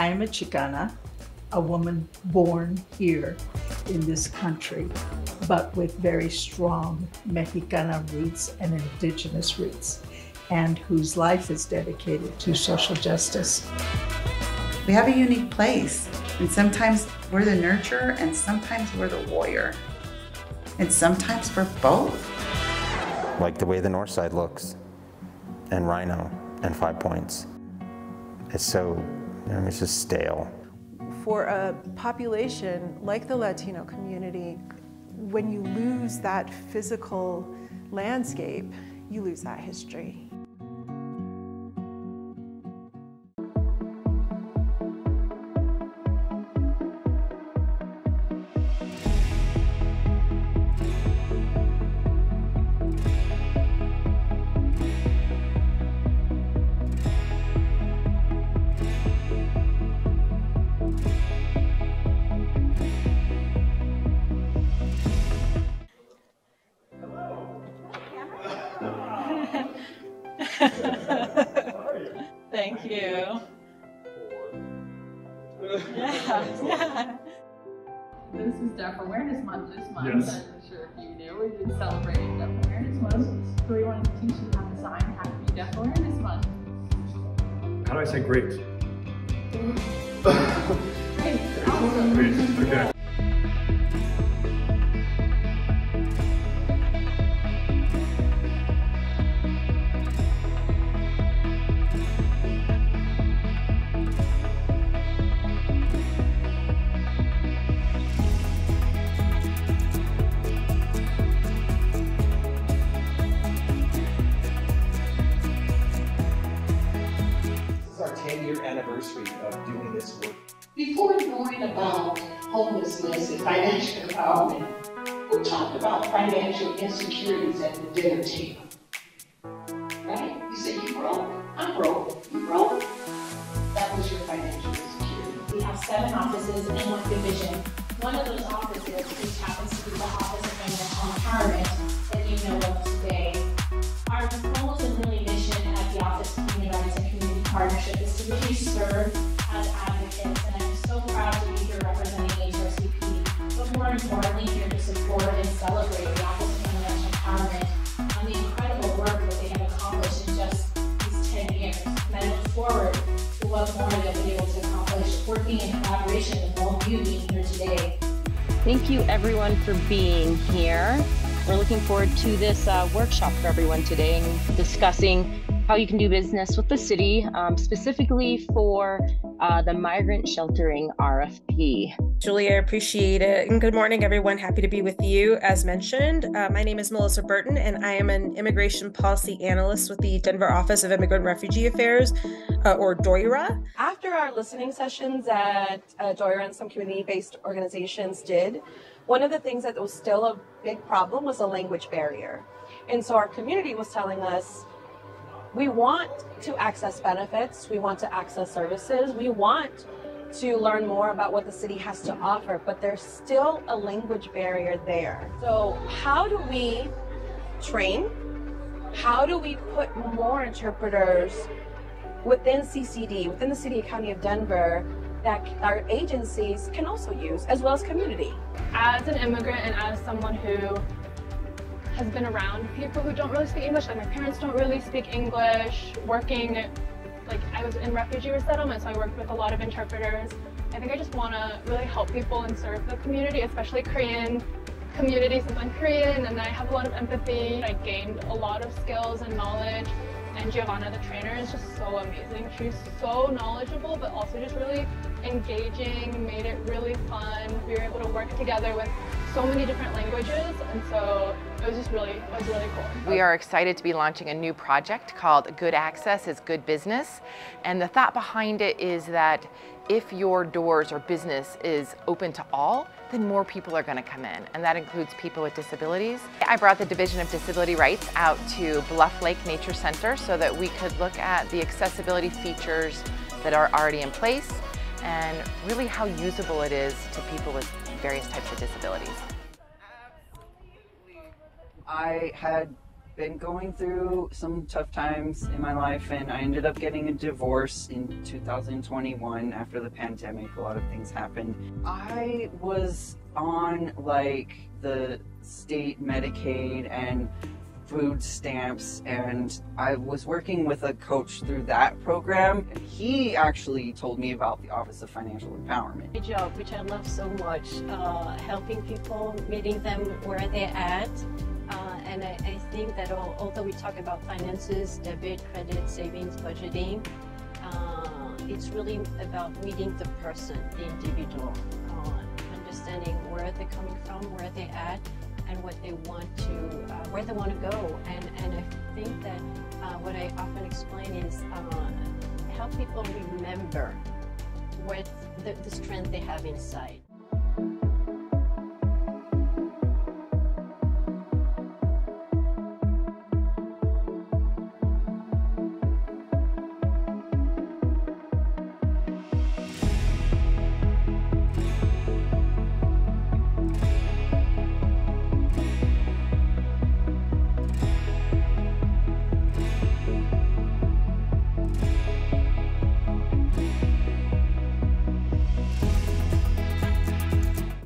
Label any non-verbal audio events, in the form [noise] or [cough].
I am a Chicana, a woman born here in this country, but with very strong Mexicana roots and indigenous roots, and whose life is dedicated to social justice. We have a unique place, and sometimes we're the nurturer, and sometimes we're the warrior, and sometimes we're both. Like the way the north side looks, and RiNo, and Five Points. It's so, know, it's just stale. For a population like the Latino community, when you lose that physical landscape, you lose that history. Yeah, yeah. [laughs] This is Deaf Awareness Month this month. Yes. I'm sure if you knew, we've been celebrating Deaf Awareness Month. So we wanted to teach you how to sign Happy Deaf Awareness Month. How do I say great? [laughs] Great, awesome. [laughs] Great, okay. Homelessness and financial empowerment, who talked about financial insecurities at the dinner table? Right? You say you broke. I'm broke. You broke? That was your financial insecurity. We have seven offices in one division. One of those offices, which happens to be the Office of Financial Empowerment that you know of today. Our goals and really mission at the Office of Human Rights and Community Partnership is to really serve as advocates, and I'm so proud to be here Importantly, here to support and celebrate the Office of Financial Empowerment on the incredible work that they have accomplished in just these 10 years. And I look forward to what more they'll be able to accomplish working in collaboration with all of you being here today. Thank you everyone for being here. We're looking forward to this uh, workshop for everyone today and discussing how you can do business with the city, um, specifically for uh, the migrant sheltering RFP. Julia, I appreciate it. And good morning, everyone. Happy to be with you. As mentioned, uh, my name is Melissa Burton, and I am an immigration policy analyst with the Denver Office of Immigrant Refugee Affairs, uh, or DOIRA. After our listening sessions that uh, DOIRA and some community-based organizations did, one of the things that was still a big problem was a language barrier. And so our community was telling us, we want to access benefits, we want to access services, we want to learn more about what the city has to offer, but there's still a language barrier there. So how do we train? How do we put more interpreters within CCD, within the City and County of Denver, that our agencies can also use, as well as community. As an immigrant and as someone who has been around people who don't really speak English, like my parents don't really speak English, working, like I was in refugee resettlement, so I worked with a lot of interpreters. I think I just want to really help people and serve the community, especially Korean community since I'm Korean and I have a lot of empathy. I gained a lot of skills and knowledge and Giovanna, the trainer, is just so amazing. She's so knowledgeable, but also just really engaging, made it really fun. We were able to work together with so many different languages, and so it was just really, it was really cool. We are excited to be launching a new project called Good Access is Good Business. And the thought behind it is that if your doors or business is open to all, then more people are going to come in, and that includes people with disabilities. I brought the Division of Disability Rights out to Bluff Lake Nature Center so that we could look at the accessibility features that are already in place and really how usable it is to people with various types of disabilities. I had been going through some tough times in my life, and I ended up getting a divorce in 2021 after the pandemic. A lot of things happened. I was on like the state Medicaid and food stamps and I was working with a coach through that program and he actually told me about the Office of Financial Empowerment. My job, which I love so much, uh, helping people, meeting them where they're at. Uh, and I, I, think that although we talk about finances, debit, credit, savings, budgeting, uh, it's really about meeting the person, the individual, uh, understanding where they're coming from, where they're at, and what they want to, uh, where they want to go. And, and I think that uh, what I often explain is uh, help people remember what the, the strength they have inside.